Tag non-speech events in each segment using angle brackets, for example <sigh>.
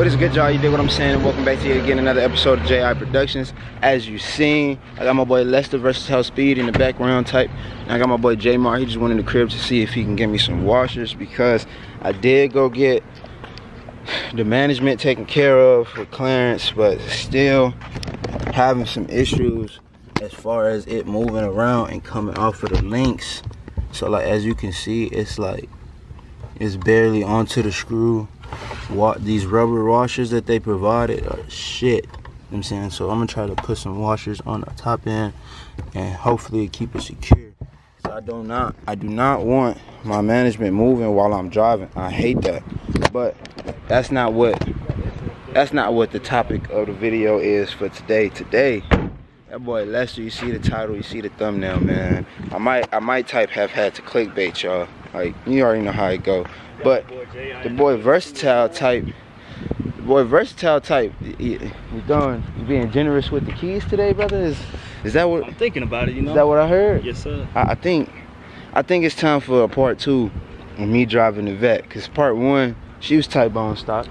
What is good, y'all? You did what I'm saying, and welcome back to yet again another episode of JI Productions. As you seen, I got my boy Lester Versatile Speed in the background type. And I got my boy J Mar. He just went in the crib to see if he can get me some washers because I did go get the management taken care of for clearance, but still having some issues as far as it moving around and coming off of the links. So like as you can see, it's like it's barely onto the screw what these rubber washers that they provided are shit. You know I'm saying? So I'm gonna try to put some washers on the top end and hopefully keep it secure. So I do not I do not want my management moving while I'm driving. I hate that. But that's not what that's not what the topic of the video is for today. Today, that boy Lester, you see the title, you see the thumbnail, man. I might I might type have had to clickbait y'all. Like you already know how it go. But the boy versatile type, the boy versatile type, you doing, you being generous with the keys today, brother? Is is that what? I'm thinking about it. You know. Is that what I heard? Yes, sir. I, I think, I think it's time for a part two of me driving the vet. Cause part one, she was tight bone stock.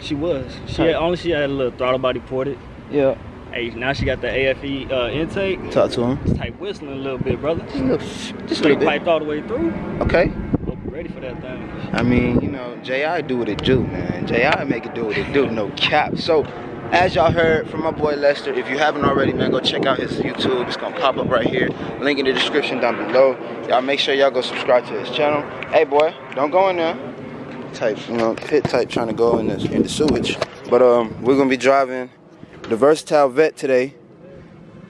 She was. She had, only she had a little throttle body ported. Yeah. Hey, now she got the AFE uh, intake. Talk to him. It's type whistling a little bit, brother. Just a little, just a little bit. piped all the way through. Okay. Hope ready for that thing. I mean, you know, J.I. do what it do, man. J.I. make it do what it do, no cap. So, as y'all heard from my boy Lester, if you haven't already, man, go check out his YouTube. It's gonna pop up right here. Link in the description down below. Y'all make sure y'all go subscribe to his channel. Hey, boy, don't go in there. Type, you know, pit type trying to go in the, in the sewage. But um, we're gonna be driving the Versatile Vet today.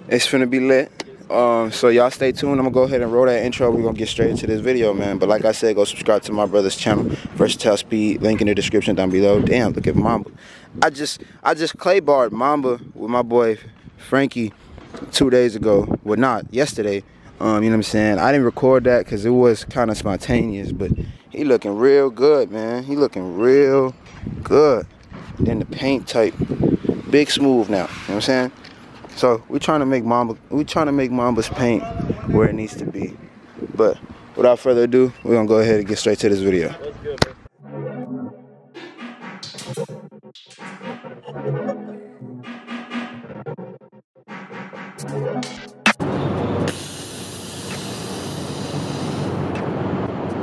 It's finna be lit. Um, so y'all stay tuned. I'm gonna go ahead and roll that intro. We're gonna get straight into this video, man. But like I said, go subscribe to my brother's channel, Versatile Speed. Link in the description down below. Damn, look at Mamba. I just I just clay barred Mamba with my boy Frankie two days ago. Well, not yesterday. Um, you know what I'm saying? I didn't record that because it was kind of spontaneous, but he looking real good, man. He looking real good. Then the paint type, big smooth now. You know what I'm saying? So we're trying to make Mamba, we're trying to make Mamba's paint where it needs to be. But without further ado, we're gonna go ahead and get straight to this video.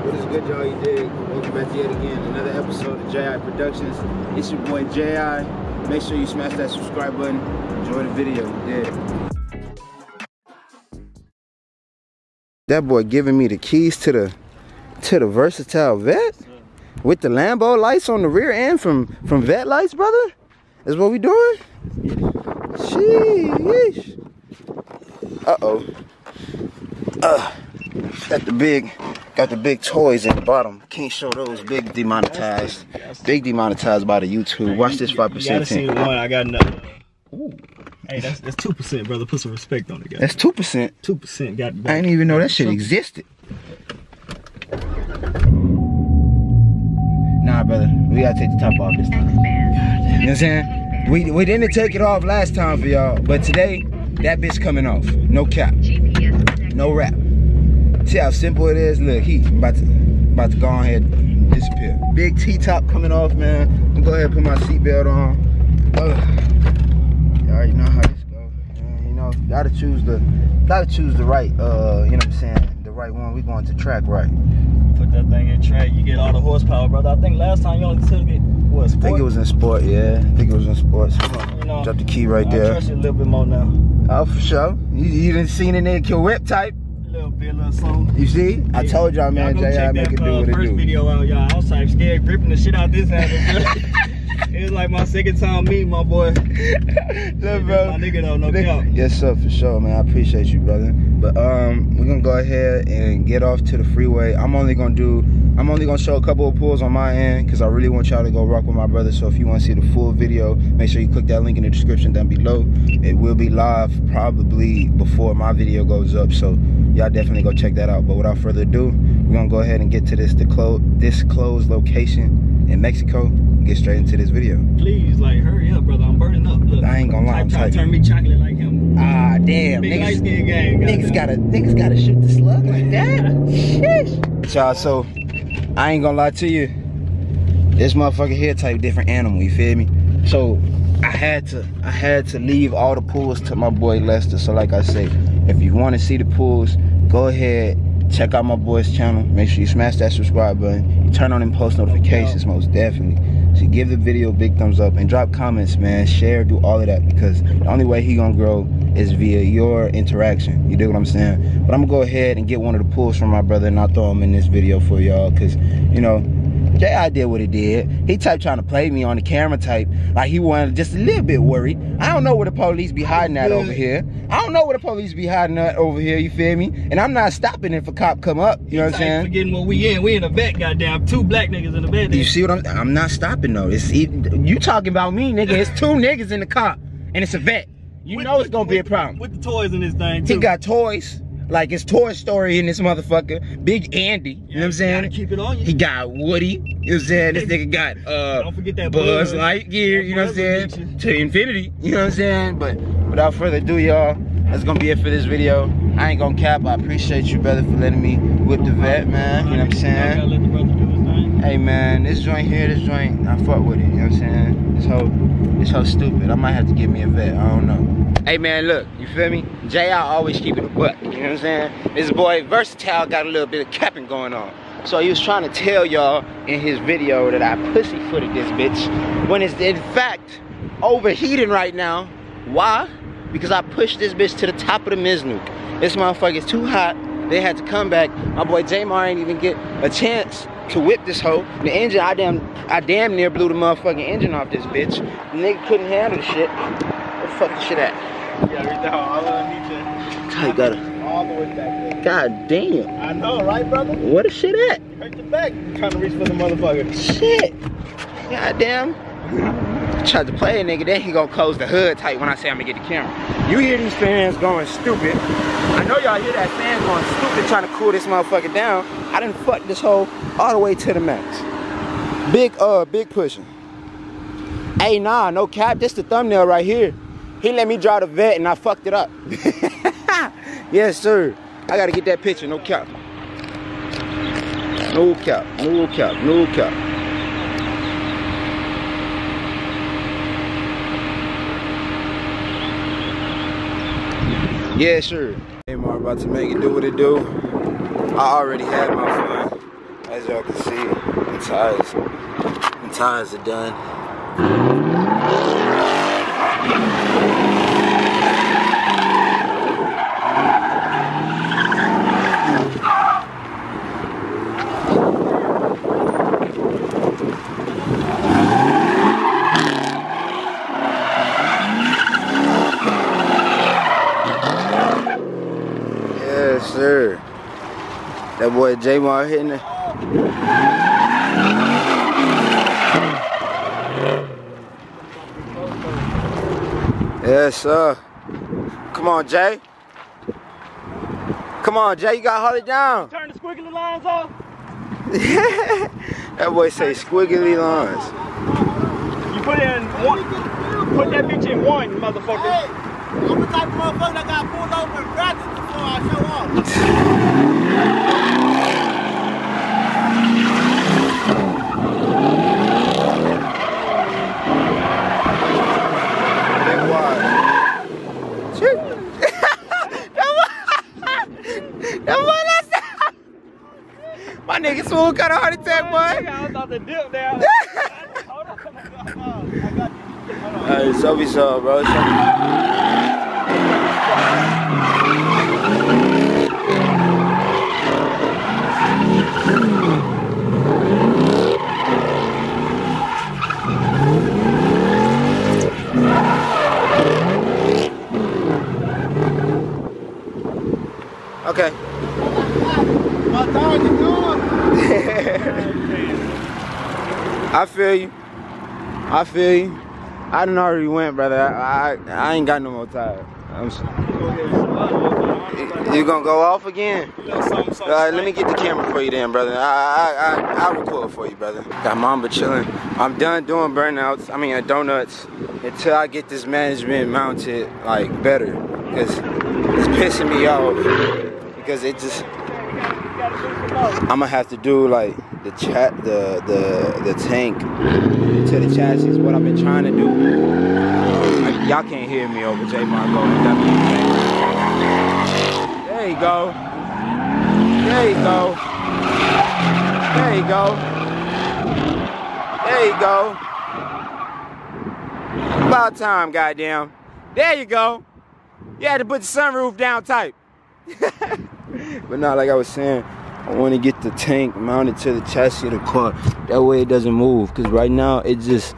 What is good, y'all? You did. Welcome back yet again. Another episode of JI Productions. It's your boy JI. Make sure you smash that subscribe button. Enjoy the video. Did. That boy giving me the keys to the to the versatile vet with the Lambo lights on the rear end from from Vet Lights, brother. Is what we doing? Sheesh. Uh oh. Uh, got the big, got the big toys at the bottom. Can't show those. Big demonetized. Big demonetized by the YouTube. Watch this five You gotta percent. see the one. I got another. Ooh. Hey, that's that's two percent, brother. Put some respect on it, guys. That's two percent. Two percent. Got. I didn't even know that shit existed. Nah, brother, we gotta take the top off this time. You know what I'm saying? We we didn't take it off last time for y'all, but today that bitch coming off. No cap, no rap. See how simple it is? Look, he about to about to go on ahead and disappear. Big T top coming off, man. I'm gonna go ahead and put my seatbelt on. Ugh. You already know how this go. man. You know, gotta choose the gotta choose the right uh you know what I'm saying, the right one. We going to track right. Put that thing in track. You get all the horsepower, brother. I think last time you only took it what I think it was in sport, yeah. I think it was in sports. You know, Drop the key right I there. trust you a little bit more now. Oh, for sure. You, you didn't see the nigga whip type. A little a little something. You see? I told y'all, man, Y'all go J.I. check make that, it do uh, it first video out, y'all. I was like scared gripping the shit out this hand. <laughs> it was like my second time meeting my boy. Look, <laughs> bro. my nigga though, no doubt. Yes, sir, for sure, man. I appreciate you, brother. But um, we're gonna go ahead and get off to the freeway. I'm only gonna do, I'm only gonna show a couple of pulls on my end because I really want y'all to go rock with my brother. So if you want to see the full video, make sure you click that link in the description down below. It will be live probably before my video goes up. So y'all definitely go check that out. But without further ado, we're gonna go ahead and get to this disclosed location in Mexico. and Get straight into this video. Please, like, hurry up, brother. I'm burning up. Look, I ain't gonna lie, I'm try to turn me chocolate like him. Ah, damn, Big niggas. gang. Niggas gotta niggas gotta shoot the slug like that. <laughs> Sheesh. Y'all, so I ain't gonna lie to you. This motherfucker here type different animal, you feel me? So I had to I had to leave all the pools to my boy Lester. So like I say, if you want to see the pools, go ahead, check out my boy's channel. Make sure you smash that subscribe button. You turn on them post notifications most definitely. Give the video a big thumbs up and drop comments, man. Share, do all of that because the only way he gonna grow is via your interaction. You dig what I'm saying? But I'm gonna go ahead and get one of the pulls from my brother and I'll throw him in this video for y'all because, you know, J.I. did what he did. He type trying to play me on the camera type. Like he wanted just a little bit worried. I don't know where the police be hiding at over here. I don't know where the police be hiding at over here, you feel me? And I'm not stopping if a cop come up, you know what I'm saying? Forgetting what we in. We in the back, goddamn. Two black niggas in the bed. You see what I'm I'm not stopping though. It's you talking about me, nigga. It's two niggas in the cop and it's a vet. You with, know it's gonna with, be a problem. With the toys in this thing too. He got toys. Like it's Toy Story in this motherfucker. Big Andy, you know what I'm saying? Keep it on you. He got Woody, you know what I'm saying? This <laughs> nigga got uh Don't forget that Buzz Lightyear, you know what I'm saying? To infinity, you know what I'm saying? But without further ado, y'all, that's gonna be it for this video. I ain't gonna cap. I appreciate you, brother, for letting me whip the vet, man. You know what I'm saying? Hey man, this joint here, this joint, I fuck with it, you know what I'm saying? This whole this whole stupid. I might have to give me a vet, I don't know. Hey man, look, you feel me? J.I. always keep it a buck, you know what I'm saying? This boy, Versatile, got a little bit of capping going on. So he was trying to tell y'all in his video that I pussyfooted this bitch when it's in fact overheating right now. Why? Because I pushed this bitch to the top of the Miznook. This motherfucker is too hot. They had to come back. My boy Jamar ain't even get a chance to whip this hoe. The engine, I damn, I damn near blew the motherfucking engine off this bitch. The nigga couldn't handle the shit. Where the fuck the shit at? Yeah, right down all underneath I got it. All the way back there. God damn. I know, right, brother? Where the shit at? Right the back. Trying to reach for the motherfucker. Shit. God damn. Tried to play a nigga, then he gonna close the hood tight when I say I'm gonna get the camera. You hear these fans going stupid. I know y'all hear that fan going stupid trying to cool this motherfucker down. I didn't fuck this hole all the way to the max. Big, uh, big pushing. Hey, nah, no cap, this the thumbnail right here. He let me draw the vet and I fucked it up. <laughs> yes, sir. I gotta get that picture, no cap. No cap, no cap, no cap. Yeah, sure. Hey, Mark, about to make it do what it do. I already had my fun. As y'all can see, the tires, the tires are done. Yes, sir. That boy Jamar hitting it. Yes, sir. Come on, Jay. Come on, Jay, you gotta hold it down. Turn the squiggly lines off. <laughs> that boy say squiggly lines. You put in one, put that bitch in one, motherfucker. Hey, I'm the type of motherfucker that got pulled over and practice before I show up. <laughs> My nigga Swoon got a heart attack, boy. I was about to dip down. Hey, so we saw, bro. Okay. My tires are gone. I feel you. I feel you. I done already went, brother. I, I, I ain't got no more tires. I'm, you gonna go off again? Alright, let me get the camera for you then, brother. I, I, I, record for you, brother. Got Mamba chilling. I'm done doing burnouts, I mean uh, donuts, until I get this management mounted, like, better. Because it's pissing me off. Because it just, I'm gonna have to do, like, the chat the the the tank to the chassis. What I've been trying to do. Y'all can't hear me over J Marco. There you go. There you go. There you go. There you go. About time, goddamn. There you go. You had to put the sunroof down tight. <laughs> but not like I was saying, I want to get the tank mounted to the chassis of the car. That way it doesn't move. Cause right now it just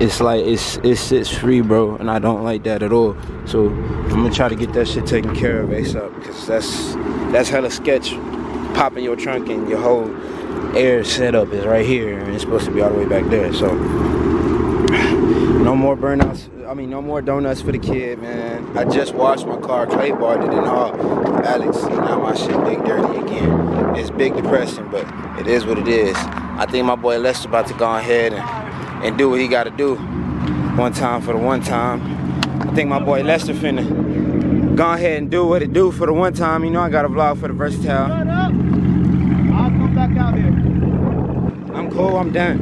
it's like it's it sits free, bro, and I don't like that at all. So I'm gonna try to get that shit taken care of ASAP because that's that's hella sketch. Popping your trunk and your whole air setup is right here, and it's supposed to be all the way back there. So no more burnouts. I mean, no more donuts for the kid, man. I just washed my car. Clay bought it and all. Alex, see now my shit big dirty again. It's big depressing, but it is what it is. I think my boy Lester about to go ahead and, and do what he got to do. One time for the one time. I think my boy Lester finna go ahead and do what it do for the one time. You know I got a vlog for the versatile. Shut up. I'll come back out here. I'm cool. I'm done.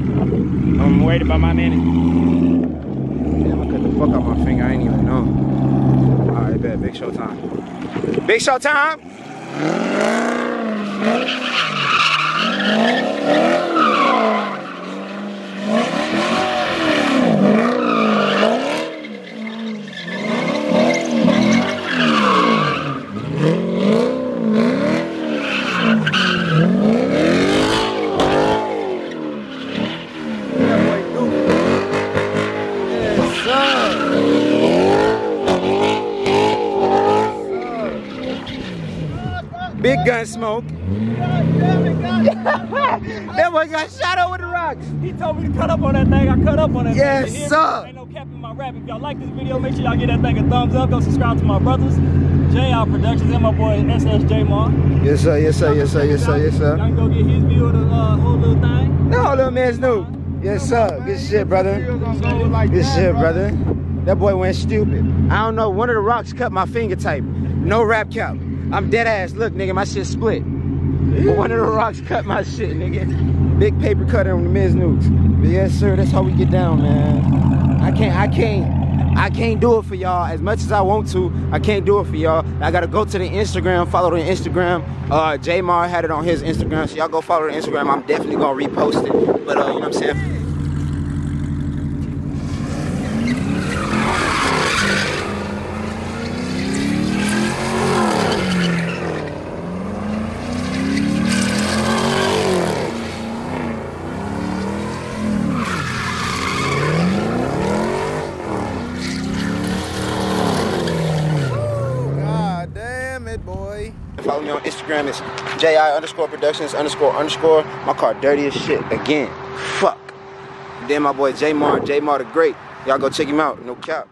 I'm worried about my nanny. Damn, I cut the fuck out my finger. I ain't even know. All right, bet. Big show time. Big show time. Yes, sir. Big gun smoke. <laughs> that boy got shot over the rocks. He told me to cut up on that thing. I cut up on that Yes, thing. You hear me? sir. Ain't no cap in my rap. If y'all like this video, make sure y'all give that thing a thumbs up. Go subscribe to my brothers, JI Productions, and my boy SSJ Mar. Yes, sir. Yes, sir. Yes, sir. Yes, sir. Yes, Y'all sir. can go get his view of the uh, whole little thing. No, little man's Snoop. Yes, sir. Good shit, brother. Good shit, brother. That boy went stupid. I don't know. One of the rocks cut my finger type. No rap cap. I'm dead ass. Look, nigga, my shit split. But one of the rocks cut my shit, nigga. Big paper cutter on the Miz Nukes. But yes, sir. That's how we get down, man. I can't. I can't. I can't do it for y'all as much as I want to. I can't do it for y'all. I gotta go to the Instagram, follow the Instagram. Uh, J Mar had it on his Instagram, so y'all go follow the Instagram. I'm definitely gonna repost it. But uh, you know what I'm saying? God damn it, boy. Follow me on Instagram. It's JI underscore productions underscore underscore. My car dirty as shit. Again. Fuck. Then my boy J Mar, J Mar the Great. Y'all go check him out. No cap.